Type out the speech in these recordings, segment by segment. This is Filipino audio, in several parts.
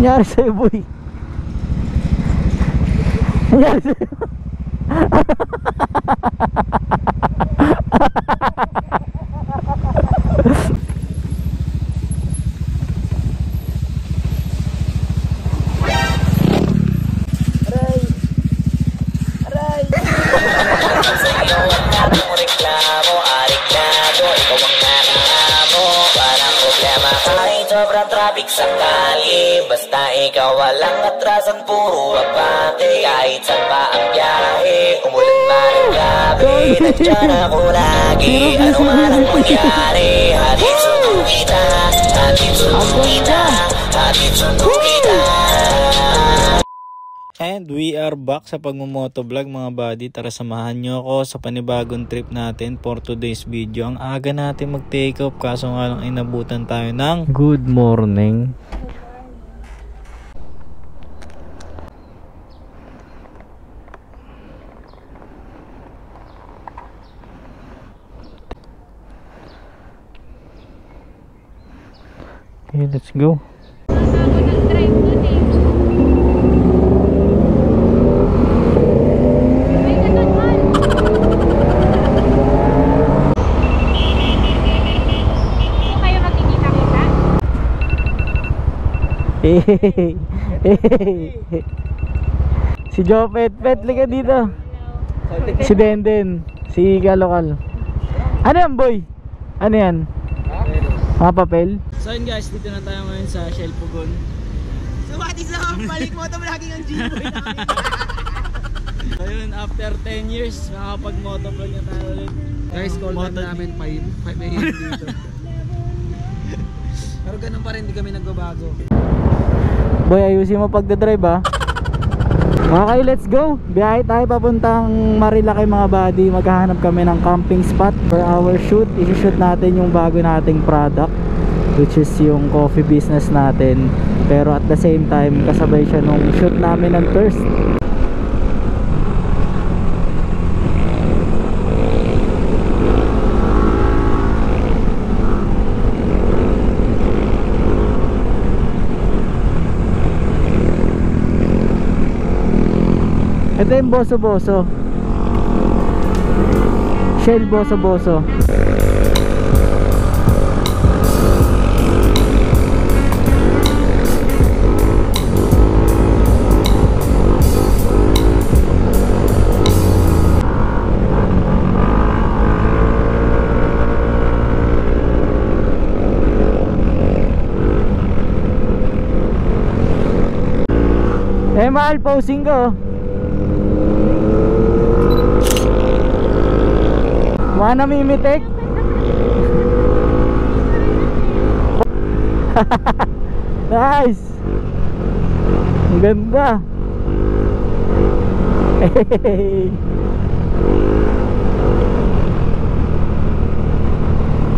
Nangyari sa'yo, boy. Nangyari sa'yo. Reklamo, ariglado, sobrang traffic sa kali. Basta ikaw walang atrasan, puro abante Kahit saan pa ang biyahe, umulan man ang gabi. Nandiyan ako lagi, ano man ang mangyari Hatid sundo kita, hatid sundo kita Hatid sundo kita And we are back sa pagmumotovlog mga buddy. Tara samahan nyo ako sa panibagong trip natin for today's video. Ang aga natin mag-take off kaso nga lang inabutan tayo ng good morning. Okay, let's go. si Joe Pet Pet, liga dito. Si Denden, si Galokal. Ano yan, boy? Ano yan? Mga papel? So yun guys, dito na tayo ngayon sa Shell Pugon. So what is up? Balik mo ito laging ang G-Boy namin. So yun, after 10 years, nakapag-motovlog na tayo ulit. Guys, call time Moto- namin 5 5 a.m. dito. Pero ganun pa rin, hindi kami nagbabago. Boy, ayusin mo pagdadrive ah. Okay, let's go. Biyahe tayo papuntang Marilaki mga buddy. Maghahanap kami ng camping spot for our shoot. I-shoot natin yung bago nating product which is yung coffee business natin. Pero at the same time, kasabay siya nung shoot namin ng thirst. Ito yung boso boso. Shell boso boso. Eh mahal posing ko. Mga namimitik. nice. Ang ganda. Hey.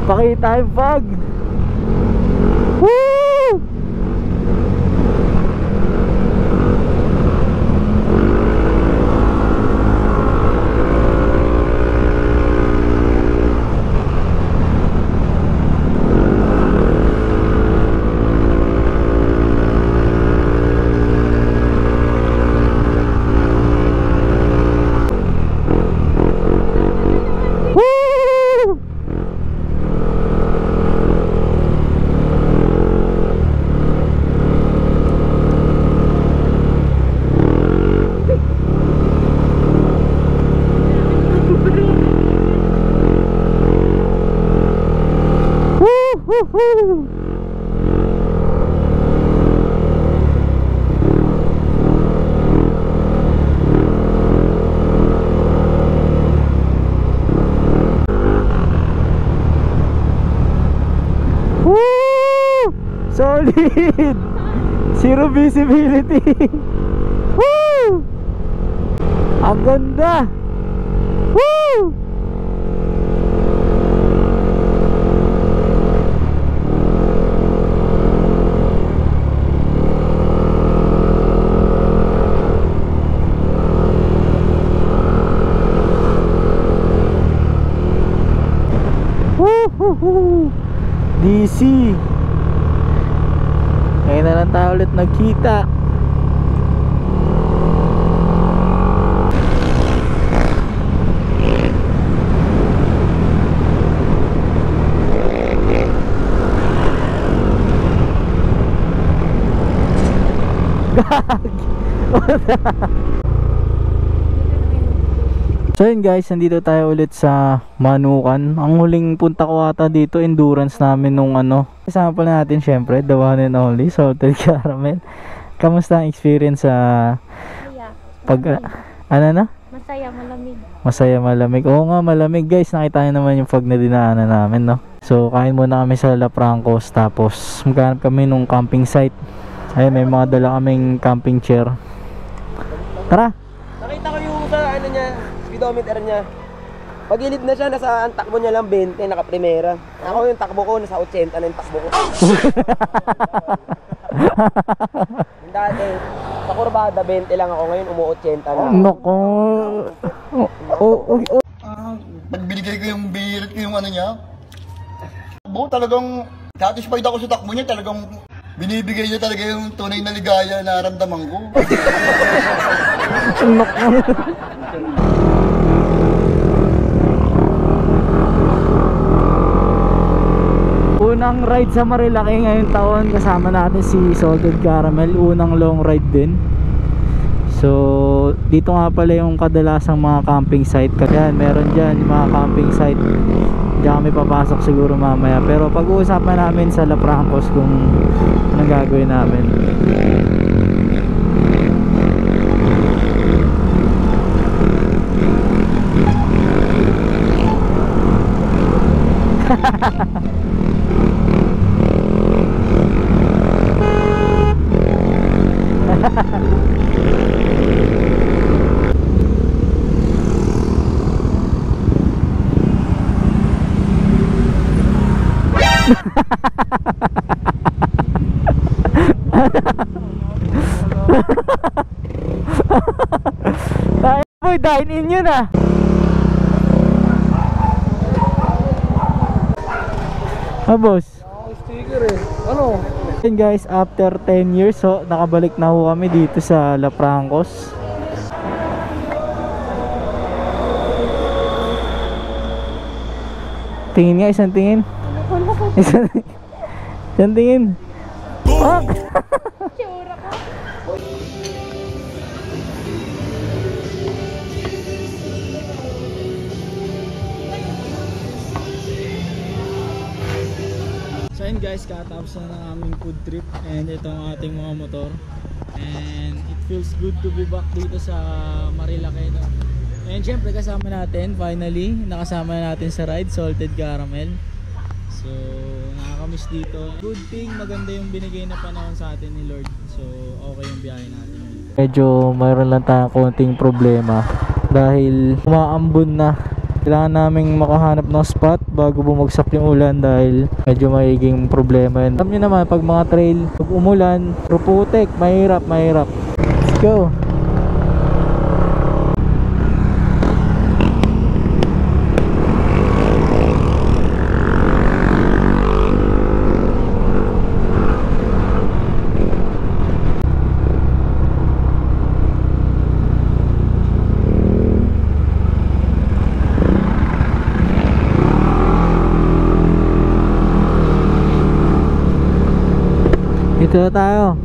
Pakita yung fog. Woo! Woo, woo, woo. Woo! Solid! Zero visibility! Woo! Ang ganda! Woo! Woo! DC! Ngayon na lang tayo ulit nagkita. So yun guys, nandito tayo ulit sa Manukan. Ang huling punta ko ata dito, endurance namin nung ano. Kasama pa natin syempre, the one and only, Salted Caramel. Kamusta ang experience sa pag... ano na? Masaya, malamig. Masaya malamig. Oo nga, malamig guys. Nakita nyo naman yung fog na dinaanan namin, no? So, kain muna kami sa La Francos. Tapos, maghanap kami nung camping site. Ayun, may mga dala kaming camping chair. Tara! Nakita ko yung sa ano niya, speedometer niya. Pagilid na siya, nasa ang takbo niya lang 20, naka-primera. Ako yung takbo ko, nasa 80 na yung takbo ko. Yung Dati, sa kurbada 20 lang ako, ngayon umu-80 na. Nako! Oh, oh, oh, oh. Ah, pag binigay ko yung birit ko yung ano niya, takbo talagang satisfied ako sa takbo niya, talagang binibigay niya talaga yung tunay na ligaya na naramdaman ko. Unang ride sa Marilaki ngayong taon kasama natin si Salted Caramel, unang long ride din. So, dito nga pala yung kadalasang mga camping site. Kaya meron dyan mga camping site. Diyan kami papasok siguro mamaya. Pero pag-uusapan namin sa La Francos kung anong gagawin namin. Tayo boy, dine in yun ah. Ah, boss. Sticker eh. Ano? Yun guys, after 10 years, so nakabalik na ho kami dito sa La Francos. Tingin nga, isang tingin. Isang, isang tingin. Oh! Tsura ko. So yun guys, katapos na ng aming food trip and ito ang ating mga motor. And it feels good to be back dito sa Marilake. And syempre kasama natin, finally, nakasama na natin sa ride, Salted Caramel. So, nakakamiss dito. Good thing, maganda yung binigay na panahon sa atin ni Lord. So, okay yung biyahe natin. Medyo mayroon lang tayong konting problema dahil umaambon na. Kailangan naming makahanap ng spot bago bumagsak yung ulan dahil medyo magiging problema yun. Alam nyo naman, pag mga trail, pag umulan, ruputek, mahirap, mahirap. Let's go! Dito na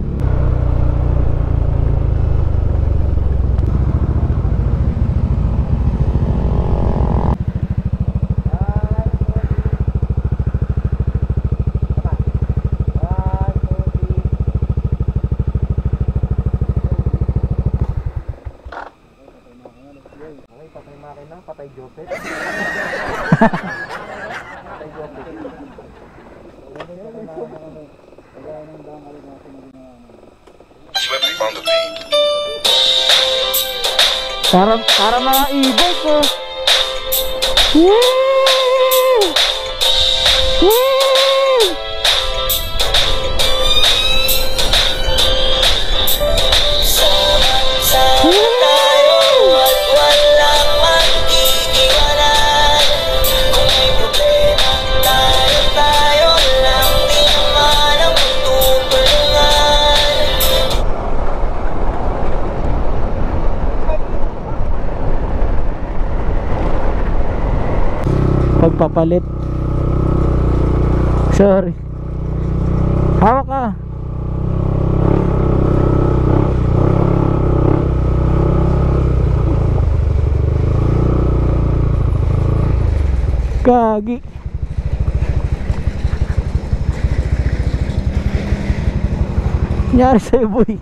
Para, para mga e-bike ko. Woo! Palit. Sorry. Hawak ka. Gagi. Nangyari sa'yo, boy.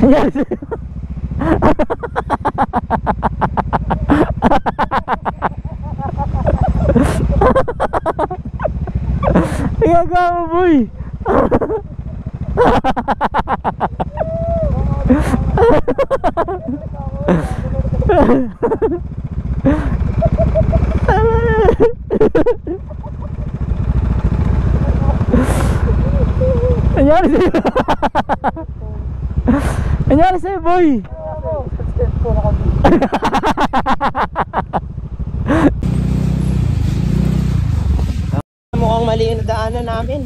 Nangyari sa'yo. Ginagawa mo, boy. Nangyari sa'yo. Nangyari sa'yo, boy. Mukhang mali yung daanan namin.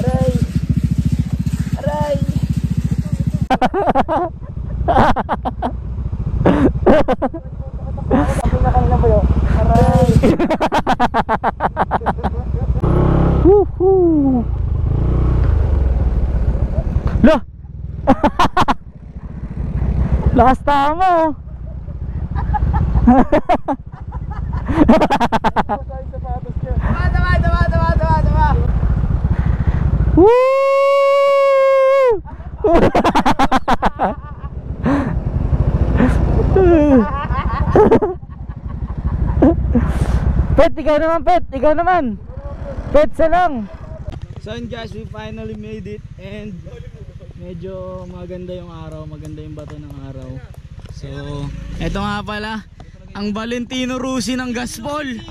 Aray! Aray! Woohoo! Lah! Lakas tama oh. Tama, tama, tama, tama, tama, tama. Woo! Pet, ikaw naman, Pet. Ikaw naman. Pet sa lang. So yun guys, we finally made it and medyo maganda yung araw, maganda yung bato ng. So, eto nga pala, ang Valentino Rossi ng Gaspol.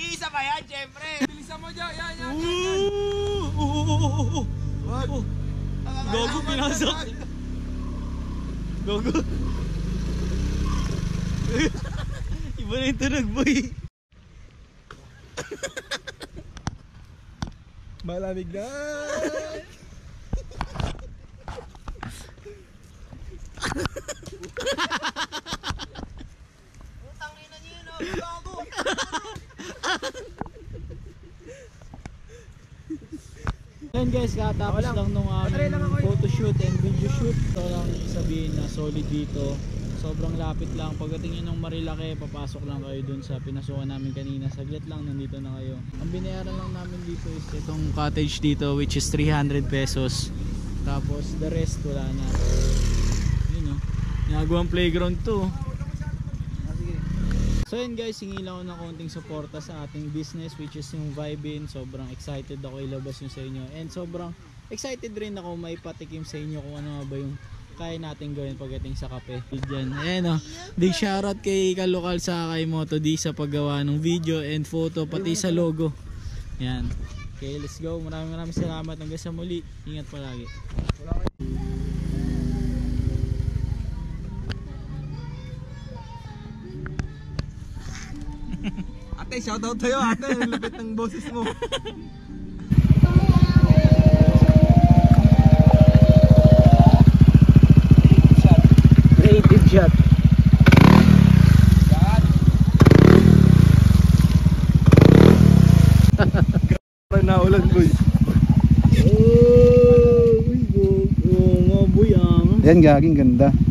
Isa ba yan, syempre? Bilisan mo dyan, yan, yan. Gogo pinasok. Gogo. Iba na yung tunog boy. Malamig na. Yan guys, katapos lang nung aming photoshoot and video shoot. So lang sabihin na solid dito. Sobrang lapit lang. Pagdating nyo ng Marilake, papasok lang kayo dun sa pinasukan namin kanina. Saglit lang, nandito na kayo. Ang binayaran lang namin dito is itong cottage dito which is 300 pesos. Tapos the rest wala na. Yun o. Ginagawang playground to. So yun guys, hingi lang ako ng konting suporta sa ating business which is yung Vibin. Sobrang excited ako ilabas yun sa inyo. And sobrang excited rin ako may patikim sa inyo kung ano ba yung kaya natin gawin pagdating sa kape. Diyan. Ayan o. Big shoutout kay Kalokal sa kay Moto D sa paggawa ng video and photo pati sa logo. Yan. Okay, let's go. Maraming maraming salamat. Hanggang sa muli. Ingat palagi. Ate, shoutout sa'yo ate. Lupit ng boses mo. Yan, gaging ganda.